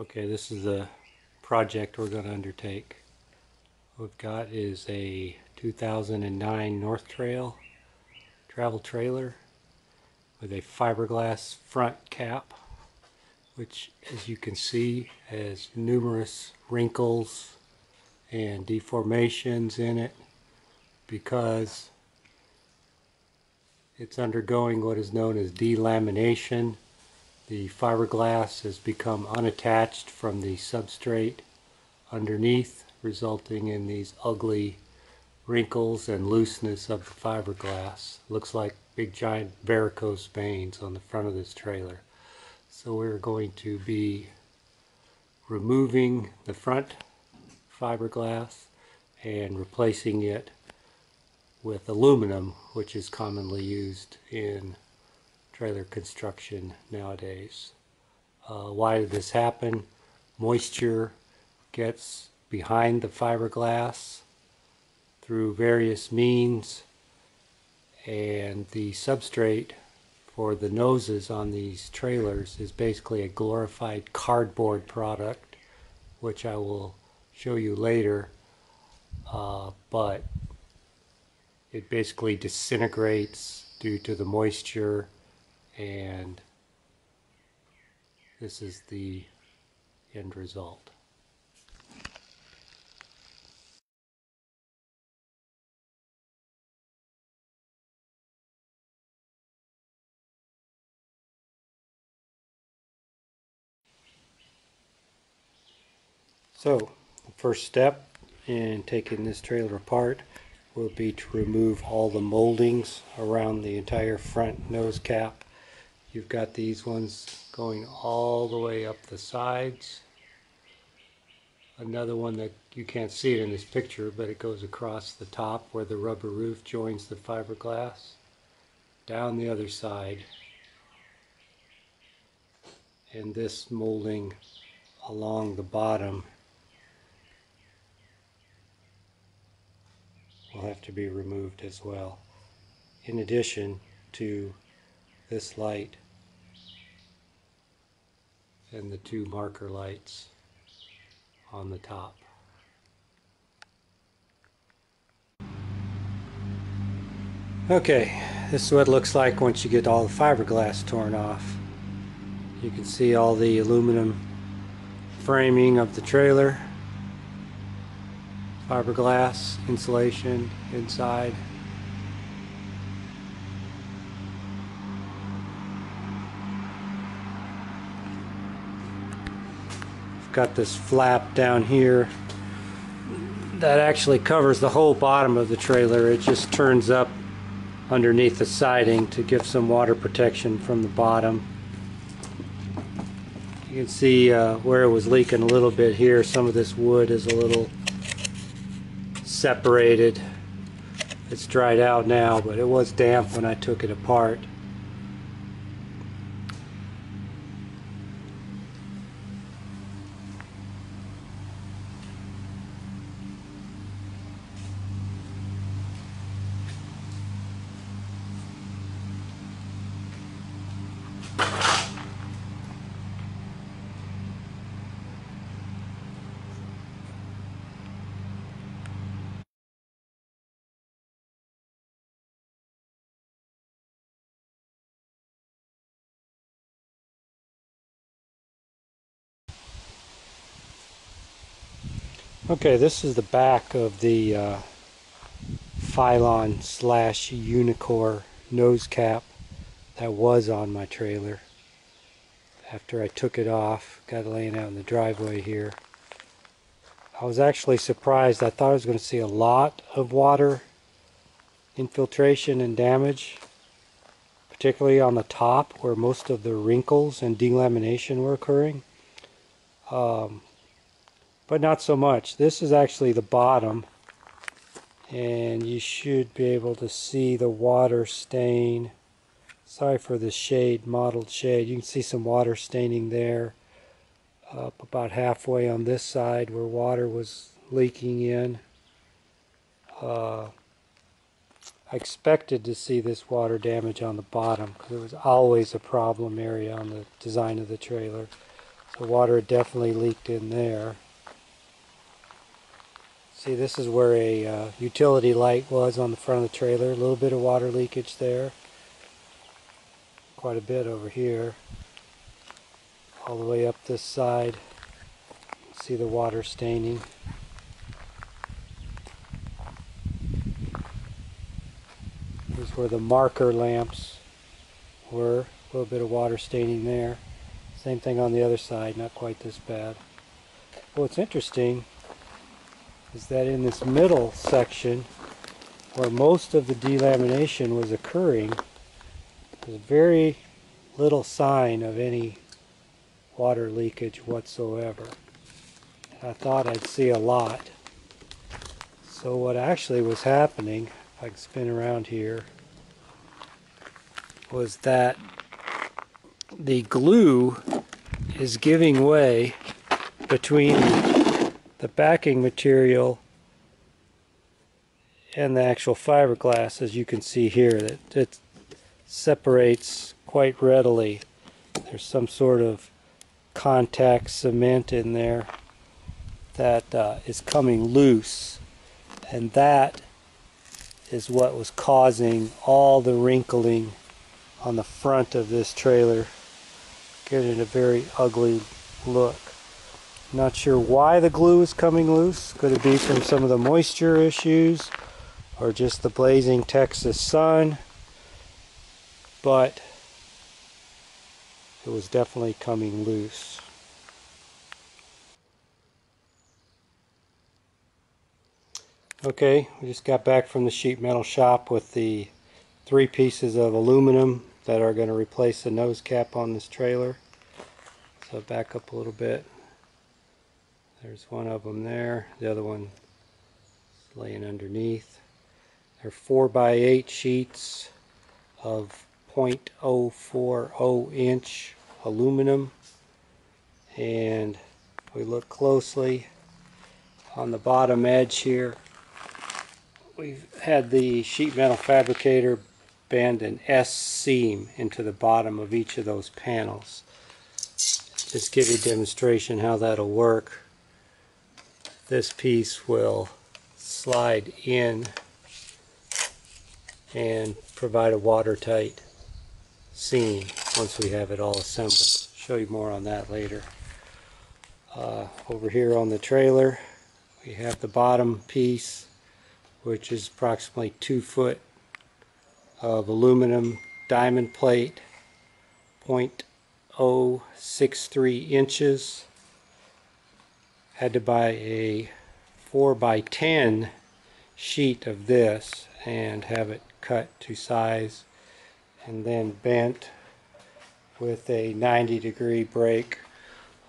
Okay, this is the project we're going to undertake. What we've got is a 2009 North Trail travel trailer with a fiberglass front cap, which as you can see has numerous wrinkles and deformations in it because it's undergoing what is known as delamination the fiberglass has become unattached from the substrate underneath, resulting in these ugly wrinkles and looseness of the fiberglass. Looks like big giant varicose veins on the front of this trailer. So we're going to be removing the front fiberglass and replacing it with aluminum, which is commonly used in trailer construction nowadays. Uh, why did this happen? Moisture gets behind the fiberglass through various means and the substrate for the noses on these trailers is basically a glorified cardboard product which I will show you later uh, but it basically disintegrates due to the moisture and this is the end result. So, the first step in taking this trailer apart will be to remove all the moldings around the entire front nose cap You've got these ones going all the way up the sides. Another one that you can't see it in this picture, but it goes across the top where the rubber roof joins the fiberglass. Down the other side. And this molding along the bottom will have to be removed as well. In addition to this light and the two marker lights on the top. Okay, this is what it looks like once you get all the fiberglass torn off. You can see all the aluminum framing of the trailer, fiberglass insulation inside. Got this flap down here that actually covers the whole bottom of the trailer. It just turns up underneath the siding to give some water protection from the bottom. You can see uh, where it was leaking a little bit here. Some of this wood is a little separated. It's dried out now, but it was damp when I took it apart. Okay, this is the back of the uh, Filon slash Unicor nose cap that was on my trailer. After I took it off, got it laying out in the driveway here. I was actually surprised. I thought I was going to see a lot of water infiltration and damage, particularly on the top where most of the wrinkles and delamination were occurring. Um, but not so much. This is actually the bottom and you should be able to see the water stain. Sorry for the shade, mottled shade. You can see some water staining there up about halfway on this side where water was leaking in. Uh, I expected to see this water damage on the bottom because it was always a problem area on the design of the trailer. So water definitely leaked in there. See, this is where a uh, utility light was on the front of the trailer. A little bit of water leakage there. Quite a bit over here. All the way up this side. See the water staining. Here's where the marker lamps were. A little bit of water staining there. Same thing on the other side, not quite this bad. Well, it's interesting is that in this middle section, where most of the delamination was occurring, there's very little sign of any water leakage whatsoever. I thought I'd see a lot. So what actually was happening, if I can spin around here, was that the glue is giving way between the backing material and the actual fiberglass as you can see here that it separates quite readily. There's some sort of contact cement in there that uh, is coming loose. And that is what was causing all the wrinkling on the front of this trailer giving it a very ugly look not sure why the glue is coming loose could it be from some of the moisture issues or just the blazing Texas sun but it was definitely coming loose Okay, we just got back from the sheet metal shop with the three pieces of aluminum that are going to replace the nose cap on this trailer. So back up a little bit. There's one of them there. The other one is laying underneath. They're 4 by 8 sheets of 0.040 inch aluminum. And we look closely on the bottom edge here we've had the sheet metal fabricator bend an S seam into the bottom of each of those panels. Just give you a demonstration how that'll work. This piece will slide in and provide a watertight seam once we have it all assembled. Show you more on that later. Uh, over here on the trailer we have the bottom piece which is approximately two foot of aluminum diamond plate 0.063 inches had to buy a 4 by 10 sheet of this and have it cut to size and then bent with a 90 degree break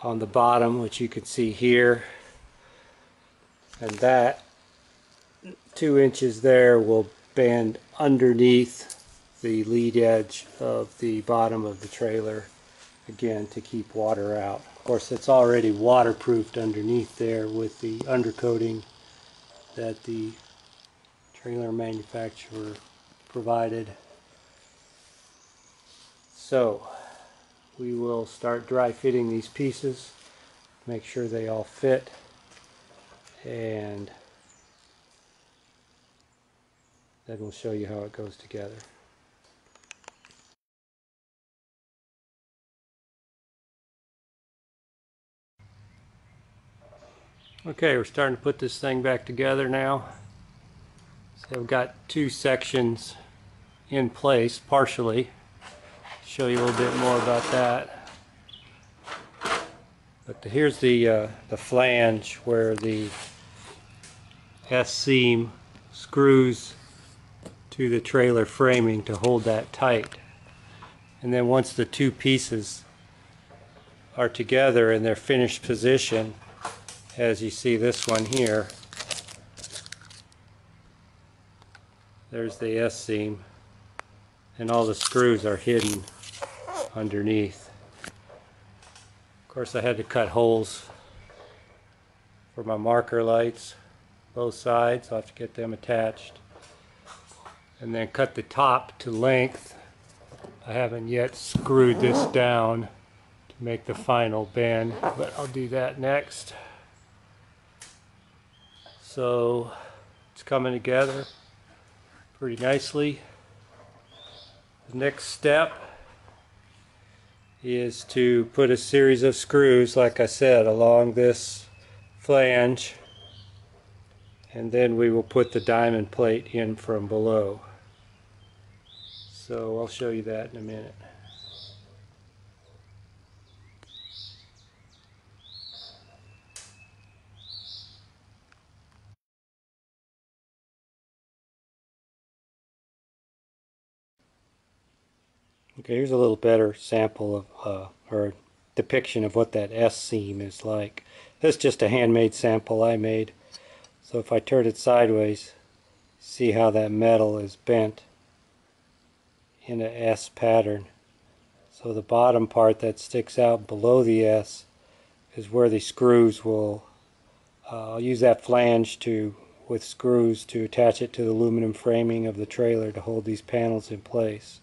on the bottom which you can see here and that two inches there will bend underneath the lead edge of the bottom of the trailer again to keep water out. Of course it's already waterproofed underneath there with the undercoating that the trailer manufacturer provided. So we will start dry fitting these pieces make sure they all fit and then we'll show you how it goes together. Okay, we're starting to put this thing back together now. So I've got two sections in place, partially. Show you a little bit more about that. But the, here's the, uh, the flange where the S-seam screws to the trailer framing to hold that tight. And then once the two pieces are together in their finished position, as you see this one here, there's the S-seam and all the screws are hidden underneath. Of course I had to cut holes for my marker lights both sides. I'll have to get them attached and then cut the top to length. I haven't yet screwed this down to make the final bend, but I'll do that next. So it's coming together pretty nicely. The next step is to put a series of screws, like I said, along this flange and then we will put the diamond plate in from below. So I'll show you that in a minute. Okay, here's a little better sample of, uh, or depiction of what that S seam is like. This is just a handmade sample I made. So if I turn it sideways, see how that metal is bent in a S pattern. So the bottom part that sticks out below the S is where the screws will, uh, I'll use that flange to, with screws to attach it to the aluminum framing of the trailer to hold these panels in place.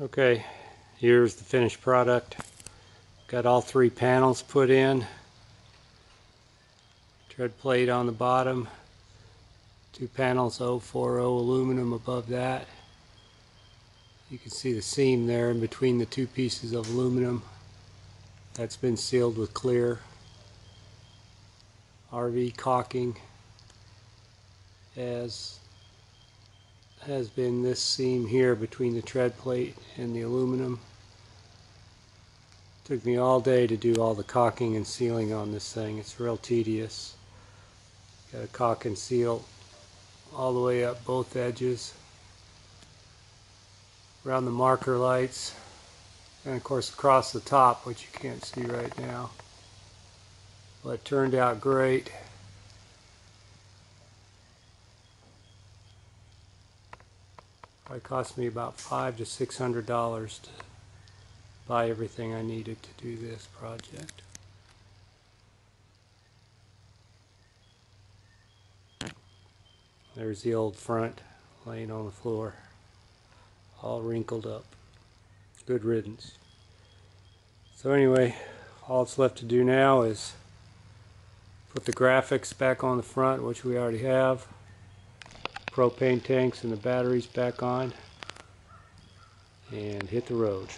Okay, here's the finished product. Got all three panels put in. Tread plate on the bottom. Two panels 040 aluminum above that. You can see the seam there in between the two pieces of aluminum. That's been sealed with clear. RV caulking as has been this seam here between the tread plate and the aluminum. Took me all day to do all the caulking and sealing on this thing. It's real tedious. Got to caulk and seal all the way up both edges. Around the marker lights. And of course across the top, which you can't see right now. But it turned out great. It cost me about five to six hundred dollars to buy everything I needed to do this project. There's the old front laying on the floor, all wrinkled up. Good riddance. So anyway, all that's left to do now is put the graphics back on the front, which we already have propane tanks and the batteries back on and hit the road.